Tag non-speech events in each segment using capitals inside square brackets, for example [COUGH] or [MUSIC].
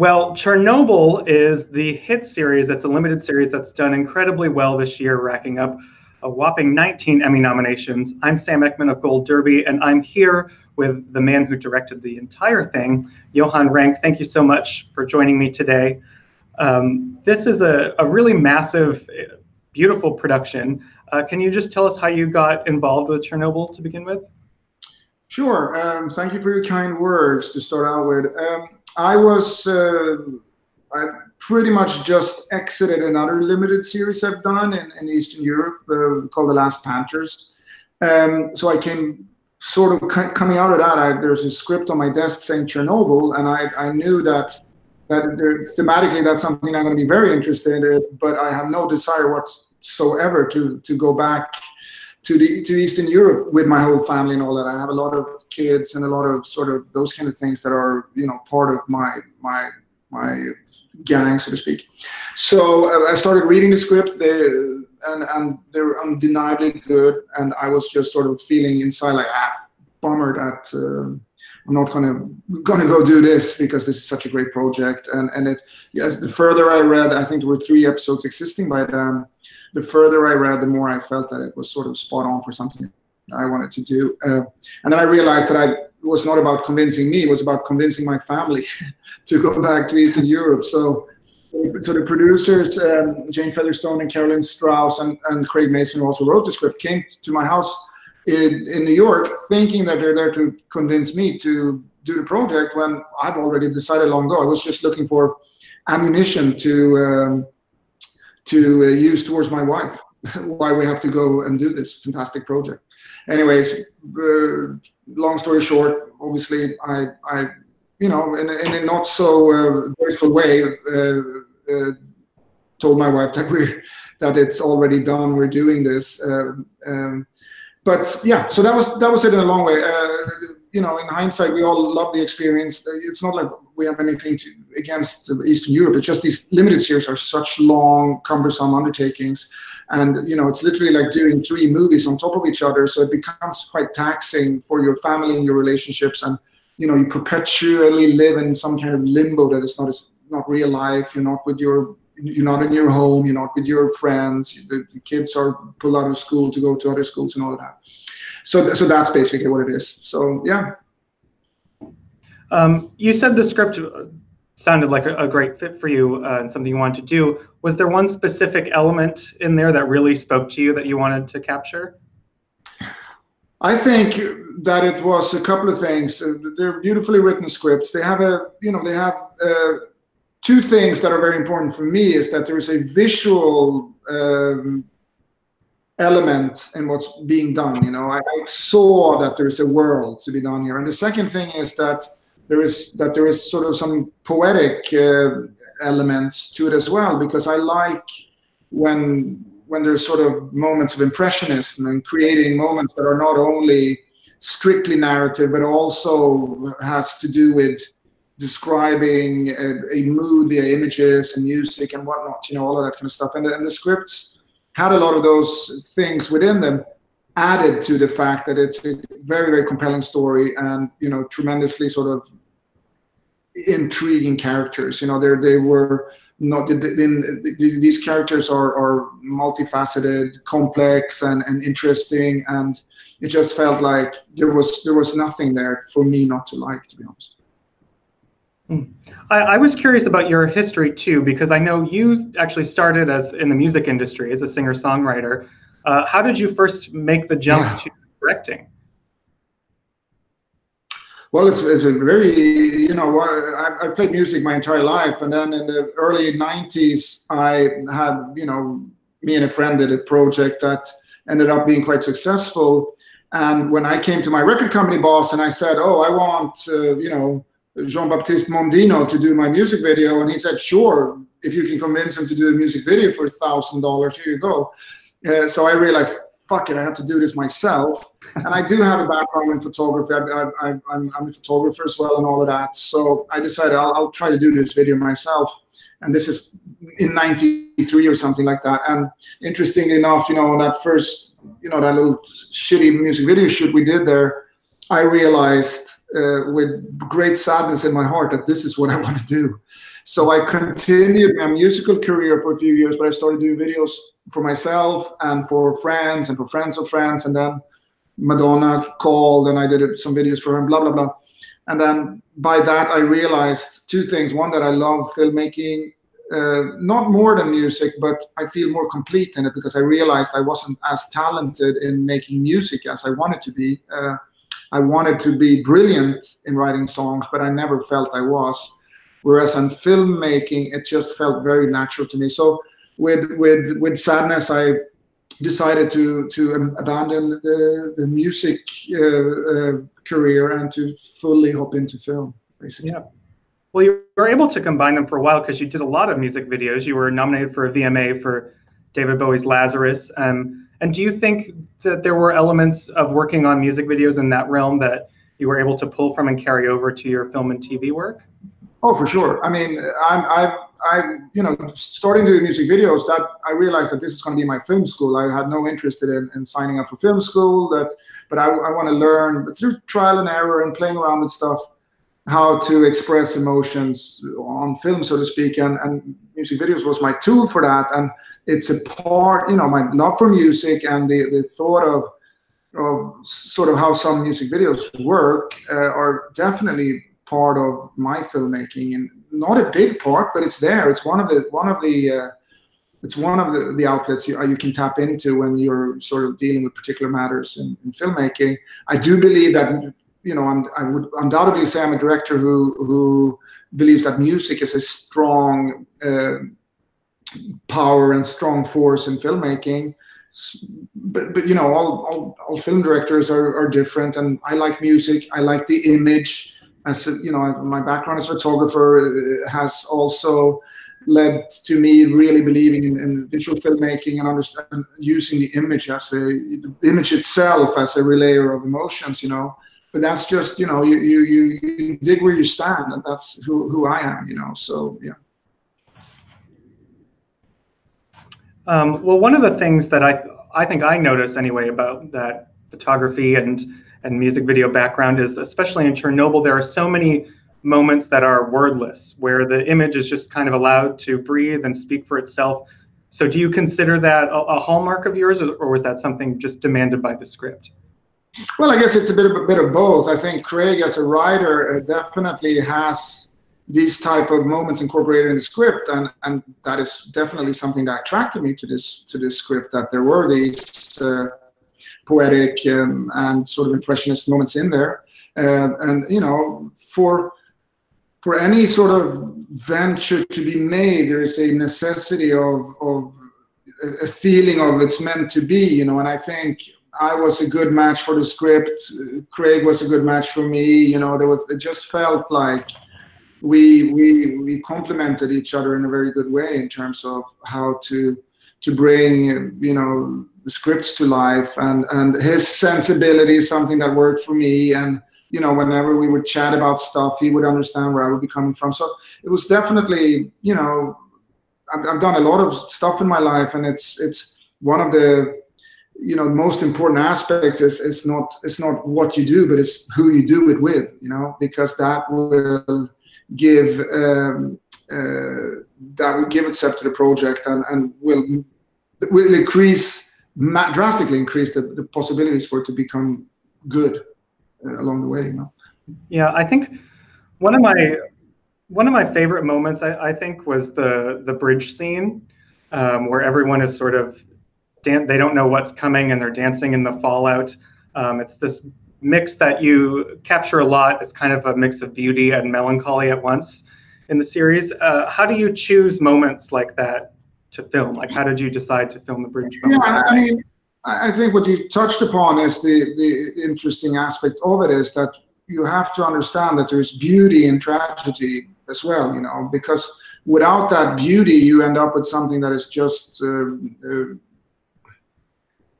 Well, Chernobyl is the hit series. It's a limited series that's done incredibly well this year, racking up a whopping 19 Emmy nominations. I'm Sam Eckmann of Gold Derby, and I'm here with the man who directed the entire thing, Johan Renck. Thank you so much for joining me today. Um, this is a, a, really massive, beautiful production. Uh, can you just tell us how you got involved with Chernobyl to begin with? Sure. Um, thank you for your kind words to start out with. Um, I was uh, I pretty much just exited another limited series I've done in, in Eastern Europe uh, called The Last Panthers. Um, so I came sort of coming out of that. I, there's a script on my desk saying Chernobyl, and I, I knew that that there, thematically that's something I'm going to be very interested in. But I have no desire whatsoever to to go back to the to Eastern Europe with my whole family and all that. I have a lot of kids and a lot of sort of those kind of things that are you know part of my my my gang, so to speak. So uh, I started reading the script. They, and and they're undeniably good. And I was just sort of feeling inside like ah bummer that. Um, I'm not gonna gonna go do this because this is such a great project. And and it yes, the further I read, I think there were three episodes existing by then. The further I read, the more I felt that it was sort of spot on for something I wanted to do. Uh, and then I realized that I it was not about convincing me; it was about convincing my family [LAUGHS] to go back to Eastern Europe. So, so the producers, um, Jane Featherstone and Carolyn Strauss and, and Craig Mazin, who also wrote the script, came to my house in, in New York, thinking that they're there to convince me to do the project. When I've already decided long ago, I was just looking for ammunition to um, to uh, use towards my wife. [LAUGHS] why we have to go and do this fantastic project anyways, uh, long story short, obviously, I, I, you know, in a, in a not so uh, graceful way, uh, uh, told my wife [LAUGHS] that we that it's already done. We're doing this. Um, um, but yeah, so that was that was it in a long way. You know, in hindsight, we all love the experience. It's not like we have anything to, against Eastern Europe. It's just these limited series are such long, cumbersome undertakings. And you know it's literally like doing three movies on top of each other. So it becomes quite taxing for your family and your relationships. And you know you perpetually live in some kind of limbo that is not not real life. You're not with your you're not in your home. You're not with your friends. The, the kids are pulled out of school to go to other schools and all of that so th- so that's basically what it is so yeah um, you said the script sounded like a, a great fit for you uh, and something you wanted to do. Was there one specific element in there that really spoke to you that you wanted to capture? I think that it was a couple of things. Uh, they're beautifully written scripts. They have a, you know, they have uh, two things that are very important for me. Is that there is a visual um, element in what's being done. You know, I, I saw that there is a world to be done here, and the second thing is that there is that there is sort of some poetic uh, elements to it as well because I like when when there's sort of moments of impressionism and creating moments that are not only strictly narrative but also has to do with describing a, a mood via images and music and whatnot you know all of that kind of stuff and the, and the scripts had a lot of those things within them added to the fact that it's a very very compelling story and you know tremendously sort of intriguing characters. You know, they they were not these characters are, are multifaceted, complex, and, and interesting, and it just felt like there was there was nothing there for me not to like, to be honest. Hmm. I, I was curious about your history too, because I know you actually started as in the music industry as a singer songwriter. Uh, how did you first make the jump yeah. to directing? Well, it's, it's a very, you know, I, I played music my entire life. And then in the early 90s, I had, you know, me and a friend did a project that ended up being quite successful. And when I came to my record company boss and I said, oh, I want, uh, you know, Jean-Baptiste Mondino to do my music video. And he said, sure, if you can convince him to do a music video for a $1,000, here you go. Uh, so I realized, fuck it, I have to do this myself. and I do have a background in photography. I, am a photographer as well and all of that. So I decided I'll, I'll, try to do this video myself. And this is in 93 or something like that. And interestingly enough, you know, that first, you know, that little shitty music video shoot we did there, I realized uh, with great sadness in my heart that this is what I want to do. So I continued my musical career for a few years, but I started doing videos for myself and for friends and for friends of friends. And then Madonna called and I did some videos for her, blah, blah, blah. And then by that, I realized two things. One, that I love filmmaking, uh, not more than music, but I feel more complete in it because I realized I wasn't as talented in making music as I wanted to be. Uh, I wanted to be brilliant in writing songs, but I never felt I was. Whereas in filmmaking, it just felt very natural to me. So with with with sadness, I decided to to abandon the the music uh, uh, career and to fully hop into film, basically. Yeah. Well, you were able to combine them for a while because you did a lot of music videos. You were nominated for a VMA for David Bowie's Lazarus. Um, and do you think that there were elements of working on music videos in that realm that you were able to pull from and carry over to your film and TV work? Oh, for sure. I mean, I'm, I, I'm you know, starting doing music videos. That I realized that this is going to be my film school. I had no interest in, in signing up for film school. That, but I, I want to learn through trial and error and playing around with stuff how to express emotions on film, so to speak. And, and music videos was my tool for that. And it's a part, you know, my love for music and the, the thought of of sort of how some music videos work uh, are definitely part of my filmmaking and not a big part but it's there it's one of the one of the uh, it's one of the, the outlets you, you can tap into when you're sort of dealing with particular matters in, in filmmaking i do believe that you know I'm, i would undoubtedly say i'm a director who who believes that music is a strong uh, power and strong force in filmmaking. But but you know all all, all film directors are, are different and i like music. I like the image. As you know, my background as photographer uh, has also led to me really believing in, in visual filmmaking and understand using the image as a the image itself as a relayer of emotions. You know, but that's just you know you you you dig where you stand, and that's who who I am. You know, so yeah. Um, well, one of the things that I I think I notice anyway about that photography and and music video background is especially in Chernobyl, there are so many moments that are wordless, where the image is just kind of allowed to breathe and speak for itself. So, do you consider that a, a hallmark of yours, or, or was that something just demanded by the script? Well, I guess it's a bit of a bit of both. I think Craig, as a writer, uh, definitely has these type of moments incorporated in the script, and and that is definitely something that attracted me to this to this script. That there were these uh, poetic um, and sort of impressionist moments in there. Uh, and you know, for for any sort of venture to be made, there is a necessity of of a feeling of it's meant to be. You know, and I think I was a good match for the script. Craig was a good match for me. You know, there was it just felt like we we we complemented each other in a very good way in terms of how to to bring you know the scripts to life and and his sensibility is something that worked for me and you know whenever we would chat about stuff he would understand where i would be coming from so it was definitely you know i've, I've done a lot of stuff in my life and it's it's one of the you know most important aspects is it's not it's not what you do but it's who you do it with you know because that will give um, uh, that will give itself to the project and, and will will increase drastically increase the, the possibilities for it to become good uh, along the way you know. Yeah i think one of my one of my favorite moments i, I think was the the bridge scene um, where everyone is sort of dan- they don't know what's coming and they're dancing in the fallout um, it's this mix that you capture a lot it's kind of a mix of beauty and melancholy at once in the series uh, how do you choose moments like that to film? Like, how did you decide to film the bridge? Yeah, I mean, I think what you touched upon is the the interesting aspect of it is that you have to understand that there's beauty in tragedy as well. You know, because without that beauty, you end up with something that is just. Uh, uh,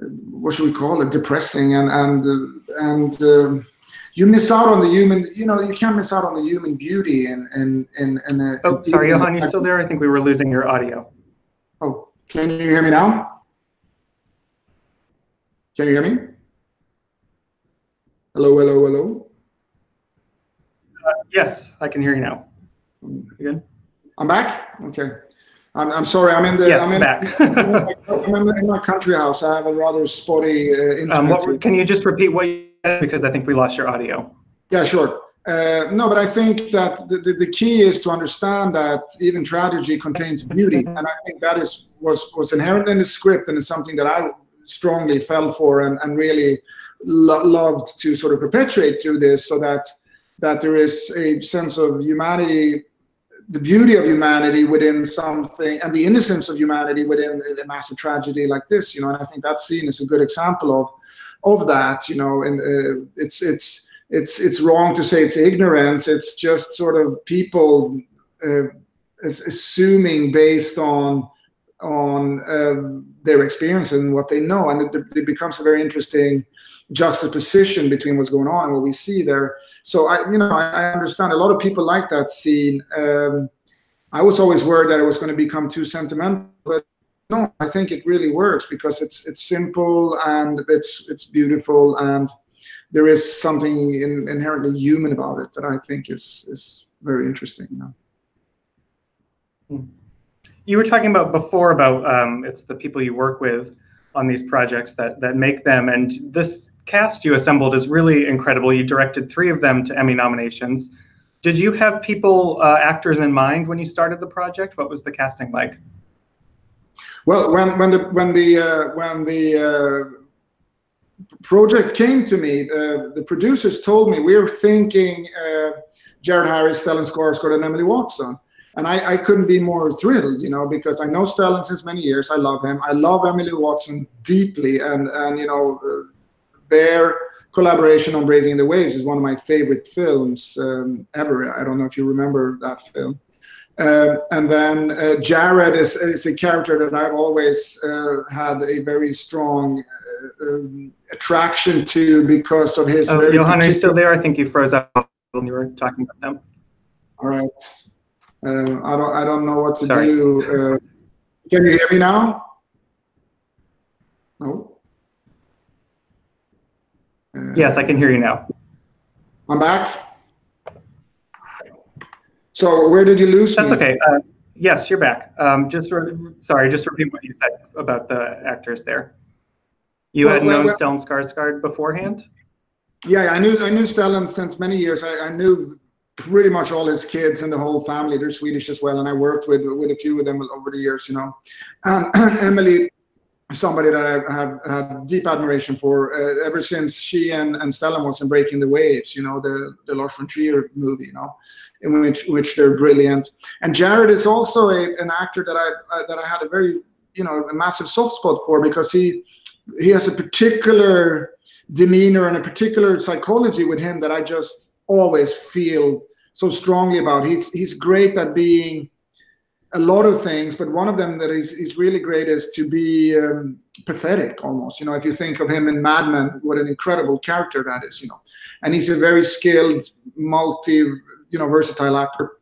what should we call it? Depressing and and uh, and uh, you miss out on the human. You know, you can't miss out on the human beauty and and and and. oh, sorry, Johan, you're still there? I think we were losing your audio. Oh, can you hear me now? Can you hear me? Hello, hello, hello. Uh, yes, I can hear you now. You good? I'm back. Okay. I'm, I'm sorry. I'm in the. Yes, I'm in, back. [LAUGHS] I'm in my country house. I have a rather spotty uh, internet. um, what, can you just repeat what you said because I think we lost your audio. Yeah, sure. Uh, no, but I think that the, the, the, key is to understand that even tragedy contains beauty, and I think that is was was inherent in the script, and it's something that I strongly fell for and, and really lo loved to sort of perpetuate through this, so that that there is a sense of humanity, the beauty of humanity within something, and the innocence of humanity within a massive tragedy like this. You know, and I think that scene is a good example of of that. You know, and uh, it's it's it's it's wrong to say it's ignorance. It's just sort of people uh, assuming based on on uh, their experience and what they know, and it, it, becomes a very interesting juxtaposition between what's going on and what we see there. So I, you know, I, I understand a lot of people like that scene. Um, I was always worried that it was going to become too sentimental, but no, I think it really works because it's it's simple and it's it's beautiful and there is something in, inherently human about it that I think is is very interesting. You know. Hmm. You were talking about before about um, it's the people you work with on these projects that that make them, and this cast you assembled is really incredible. You directed three of them to Emmy nominations. Did you have people, uh, actors in mind when you started the project? What was the casting like? Well, when when the when the uh, when the uh, project came to me, uh, the producers told me we're thinking uh, Jared Harris, Stellan Skarsgård, and Emily Watson. And I, I, couldn't be more thrilled, you know, because I know Stellan since many years. I love him. I love Emily Watson deeply, and and you know, uh, their collaboration on Breaking the Waves is one of my favorite films um, ever. I don't know if you remember that film. Uh, and then uh, Jared is, is a character that I've always uh, had a very strong uh, um, attraction to because of his. Oh, Johan, are you still there? I think you froze up when you were talking about them. All right. Um, I don't. I don't know what to Sorry. do. Uh, can you hear me now? No. Yes, I can hear you now. I'm back. So where did you lose That's me? okay. Uh, yes, you're back. Um, just sorry, just repeat what you said about the actors there. You well, had known well, Stellan Skarsgård beforehand. Yeah, I knew I knew Stellan since many years. I, I, knew pretty much all his kids and the whole family. They're Swedish as well, and I worked with with a few of them over the years. You know, um, [CLEARS THROAT] Emily somebody that I have had deep admiration for uh, ever since she and, and Stellan was in Breaking the Waves, you know, the, the Lars von Trier movie, you know in which which they're brilliant. And Jared is also a, an actor that I uh, that I had a very you know a massive soft spot for because he he has a particular demeanor and a particular psychology with him that I just always feel so strongly about. He's he's great at being a lot of things, but one of them that is, is really great is to be um, pathetic almost. You know, if you think of him in Mad Men, what an incredible character that is, you know. And he's a very skilled, multi you know versatile actor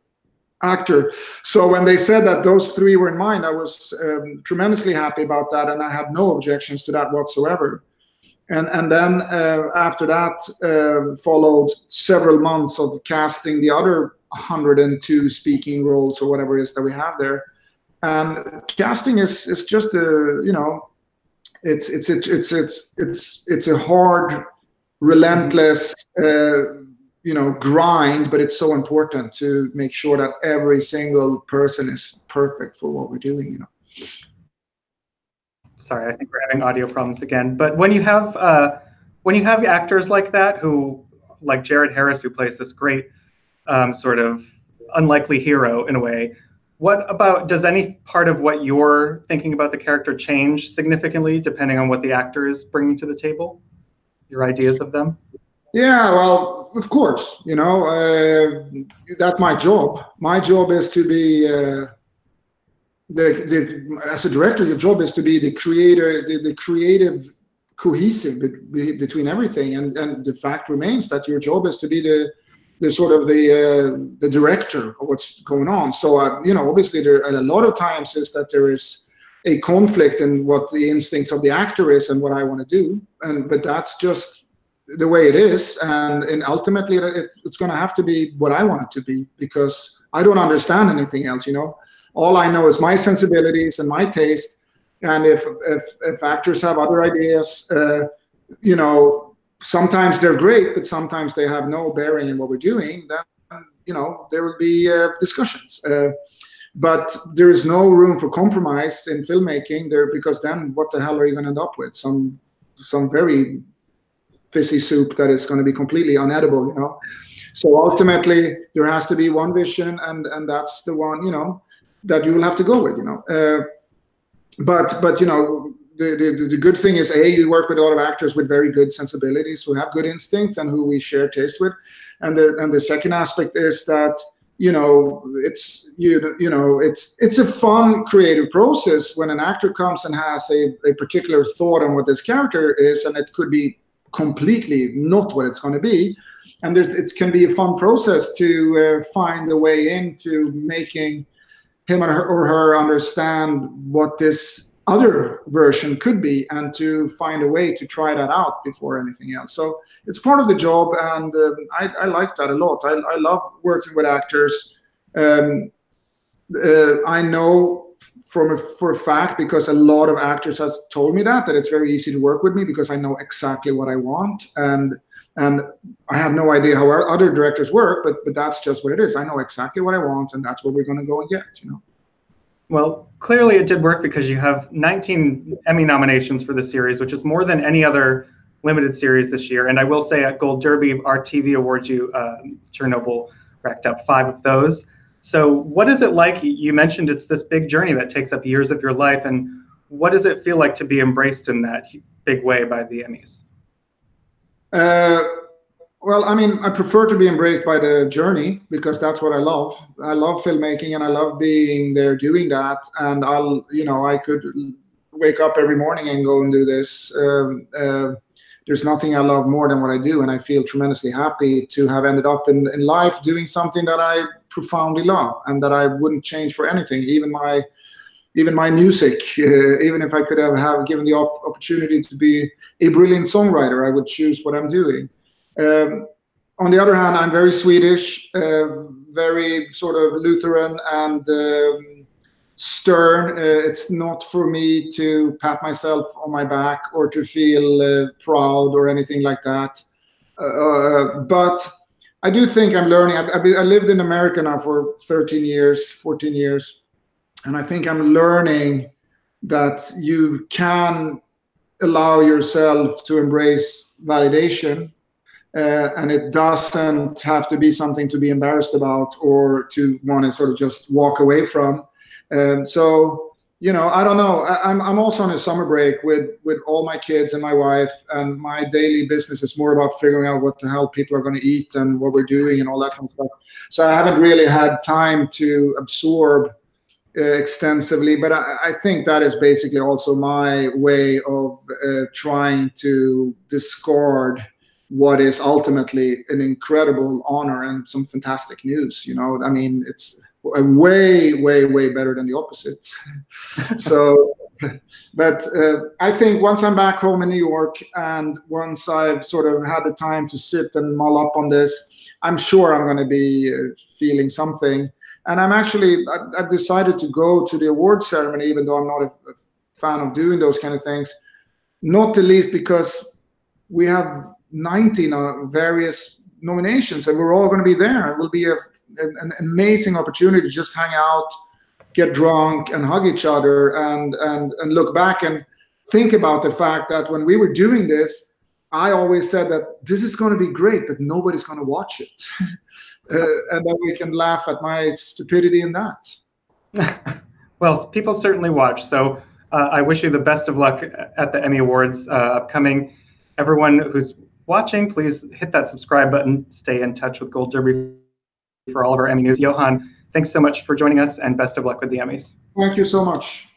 actor. So when they said that those three were in mind, I was um, tremendously happy about that, and I had no objections to that whatsoever. And and then uh, after that uh, followed several months of casting the other 102 speaking roles or whatever it is that we have there. And casting is is just a you know, it's it's it's it's it's it's it's a hard, relentless. Uh, you know grind but it's so important to make sure that every single person is perfect for what we're doing you know sorry i think we're having audio problems again but when you have uh, when you have actors like that who like jared harris who plays this great um, sort of unlikely hero in a way what about does any part of what you're thinking about the character change significantly depending on what the actor is bringing to the table your ideas of them yeah, well, of course, you know, uh, that's my job. My job is to be uh, the, the as a director. Your job is to be the creator, the, the creative cohesive be, between everything. And and the fact remains that your job is to be the the sort of the uh, the director of what's going on. So uh, you know, obviously, there a lot of times is that there is a conflict in what the instincts of the actor is and what I want to do. And but that's just the way it is, and and ultimately it, it's going to have to be what I want it to be because I don't understand anything else. You know, all I know is my sensibilities and my taste, and if if if actors have other ideas, uh, you know, sometimes they're great, but sometimes they have no bearing in what we're doing. Then you know there will be uh, discussions. Uh, but there is no room for compromise in filmmaking there because then what the hell are you going to end up with some some very fizzy soup that is going to be completely unedible you know so ultimately there has to be one vision and and that's the one you know that you will have to go with you know uh, but but you know the, the, the good thing is a you work with a lot of actors with very good sensibilities who have good instincts and who we share taste with. And the and the second aspect is that you know it's you, you know it's it's a fun creative process when an actor comes and has a, a particular thought on what this character is and it could be completely not what it's going to be. And it can be a fun process to uh, find a way into making him or her, or her understand what this other version could be and to find a way to try that out before anything else. So it's part of the job and uh, I, I, like that a lot. I, I love working with actors. Um, uh, i know from a, for a fact because a lot of actors has told me that that it's very easy to work with me because i know exactly what i want and and i have no idea how other directors work but but that's just what it is. I know exactly what i want and that's what we're going to go and get you know well, clearly it did work because you have 19 Emmy nominations for the series, which is more than any other limited series this year. And I will say at Gold Derby, our TV awards, you uh, Chernobyl racked up five of those. So, what is it like? You mentioned it's this big journey that takes up years of your life, and what does it feel like to be embraced in that big way by the Emmys? Uh, well, I mean, I prefer to be embraced by the journey because that's what I love. I love filmmaking and I love being there doing that. And I'll, you know, I could wake up every morning and go and do this. Um, uh, there's nothing I love more than what I do. And I feel tremendously happy to have ended up in, in life doing something that I profoundly love and that I wouldn't change for anything, even my even my music, [LAUGHS] uh, even if I could have, have given the op- opportunity to be a brilliant songwriter, I would choose what I'm doing. Um, on the other hand, I'm very Swedish, uh, very sort of Lutheran and um, stern. Uh, it's not for me to pat myself on my back or to feel uh, proud or anything like that. Uh, but I do think I'm learning. I, I, lived in America now for 13 years, 14 years, and I think I'm learning that you can allow yourself to embrace validation uh, and it doesn't have to be something to be embarrassed about or to want to sort of just walk away from. Um, so you know, I don't know. I, am I'm, I'm also on a summer break with with all my kids and my wife, and my daily business is more about figuring out what the hell people are going to eat and what we're doing and all that kind of stuff. So I haven't really had time to absorb uh, extensively, but I, I, think that is basically also my way of uh, trying to discard what is ultimately an incredible honor and some fantastic news. You know, I mean, it's way, way, way better than the opposite. [LAUGHS] so, but uh, I think once I'm back home in New York and once I've sort of had the time to sit and mull up on this, I'm sure I'm going to be uh, feeling something. And I'm actually, I've decided to go to the award ceremony, even though I'm not a, a fan of doing those kind of things. Not the least because we have 19 uh, various nominations, and we're all going to be there. It will be a, an amazing opportunity to just hang out, get drunk, and hug each other, and and and look back and think about the fact that when we were doing this, I always said that this is going to be great, but nobody's going to watch it, [LAUGHS] uh, and then we can laugh at my stupidity in that. [LAUGHS] well, people certainly watch. So uh, I wish you the best of luck at the Emmy Awards uh, upcoming. Everyone who's watching, please hit that subscribe button. Stay in touch with Gold Derby for all of our Emmy news. Johan, thanks so much for joining us and best of luck with the Emmys. Thank you so much.